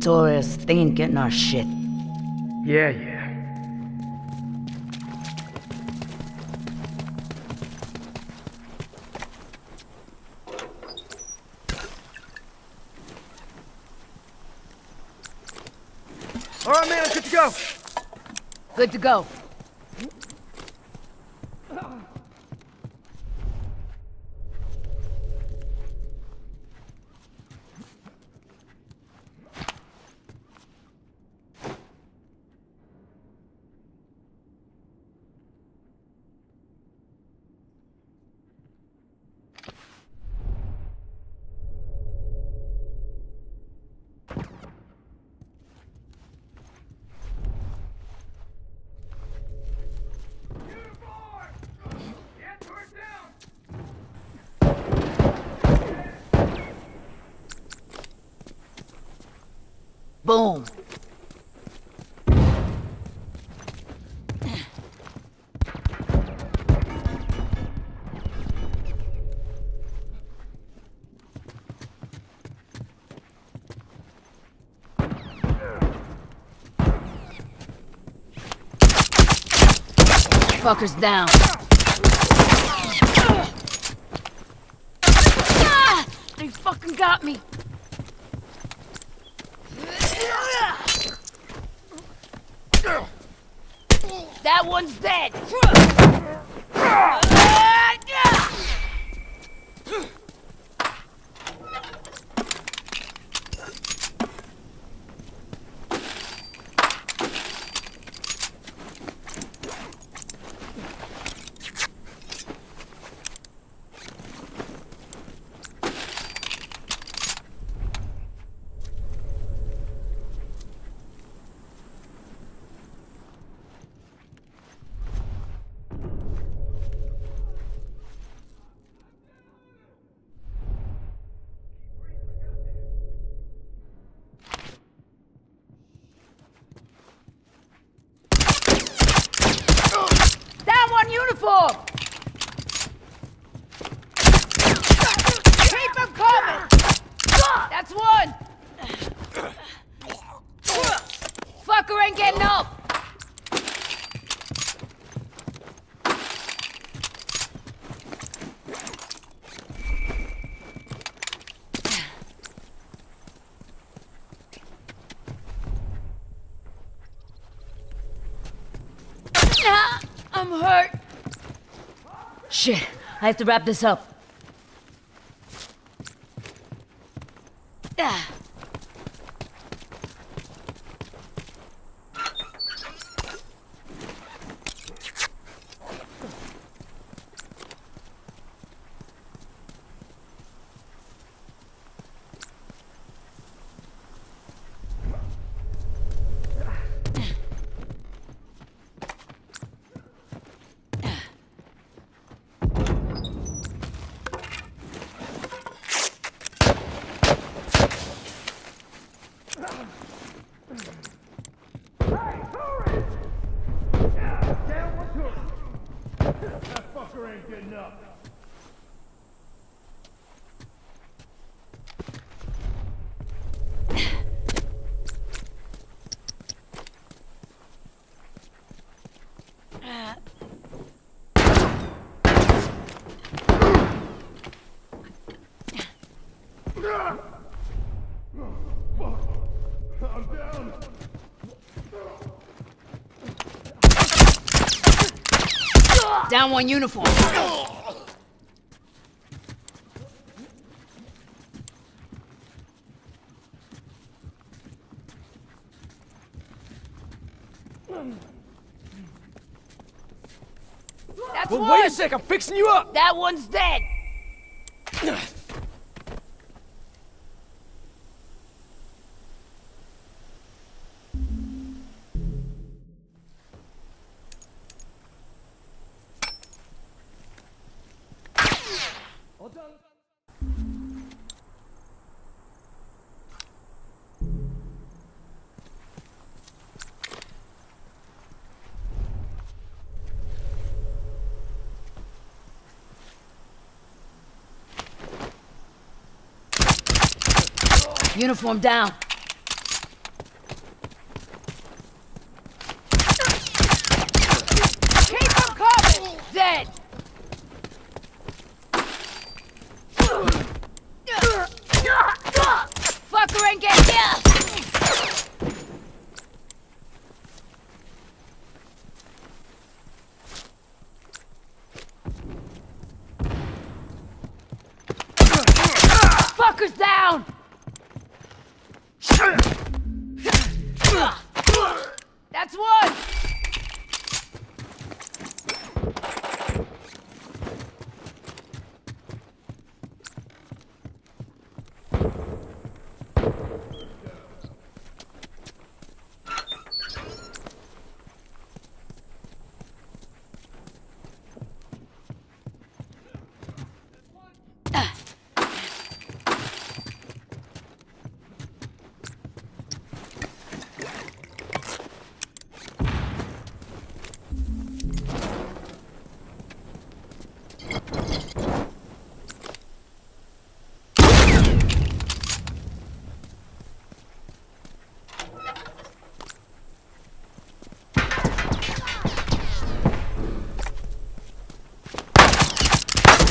Torres, they ain't getting our shit. Yeah, yeah. All right, man, I'm good to go. Good to go. Boom. Fuckers down. They fucking got me. That one's dead. Down one uniform! Keep 'em coming! That's one! Fucker ain't getting up! Ah, I'm hurt. Shit, I have to wrap this up. Ah. Down one uniform. That's Well, one! wait a sec, I'm fixing you up. That one's dead! Uniform down. Dead! Fucker ain't get here! Fucker's down! That's one!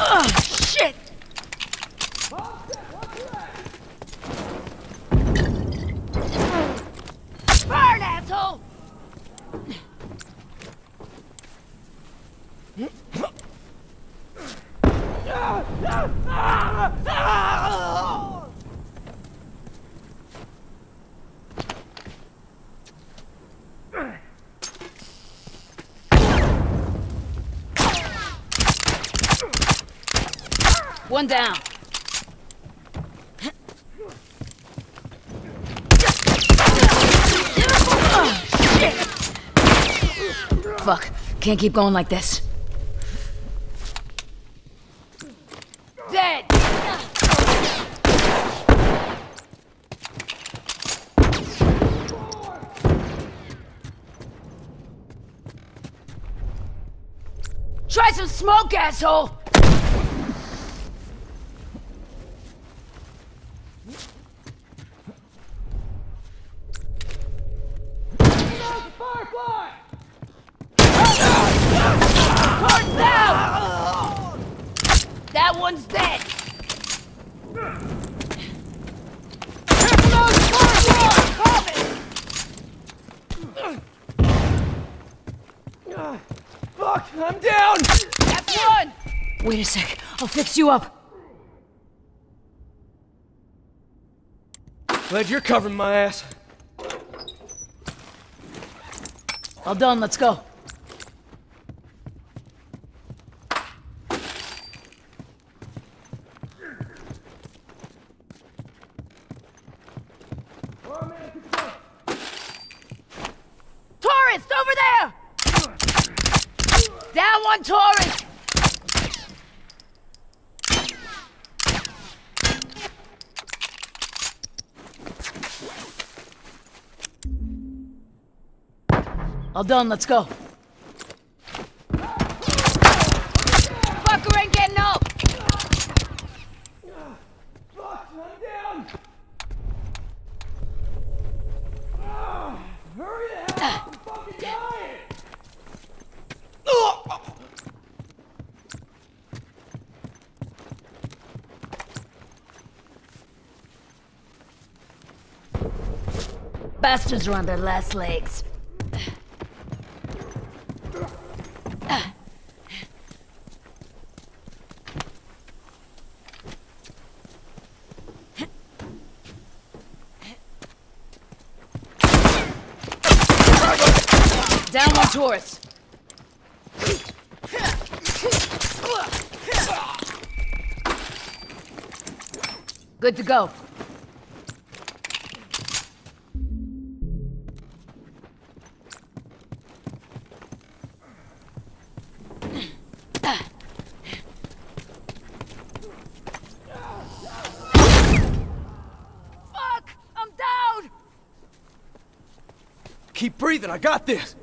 Ugh, shit! Burn, asshole! One down. Fuck. Can't keep going like this. Dead! Try some smoke, asshole! That one's dead! Fuck, I'm down! Wait a sec, I'll fix you up. Glad you're covering my ass. All done, let's go. All right, man, good to go. Tourist, over there! Down one tourist! All done, let's go. Fucker ain't getting up! Fuck, I'm down! Hurry the hell up, I'm fucking dying! Ugh. Bastards are on their last legs. Down one tourist. Good to go. Fuck! I'm down! Keep breathing, I got this!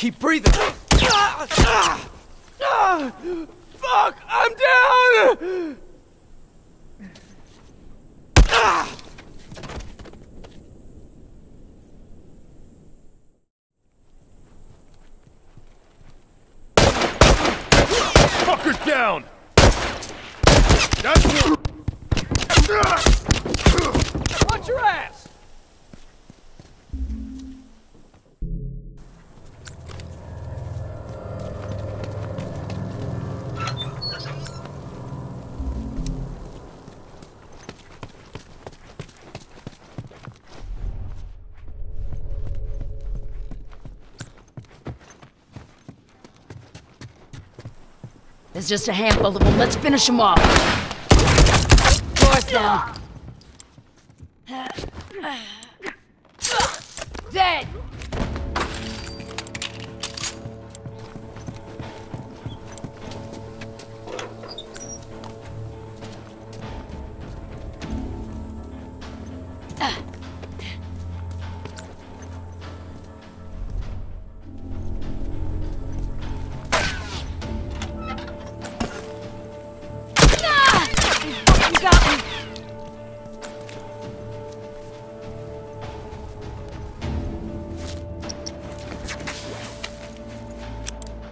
Keep breathing. Fuck! I'm down! Fucker's down! There's just a handful of them. Let's finish them off. Doors down. Dead!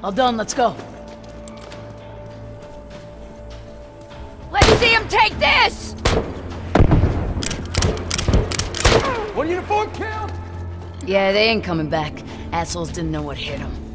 All done, let's go. Let's see him take this! One uniform kill! Yeah, they ain't coming back. Assholes didn't know what hit them.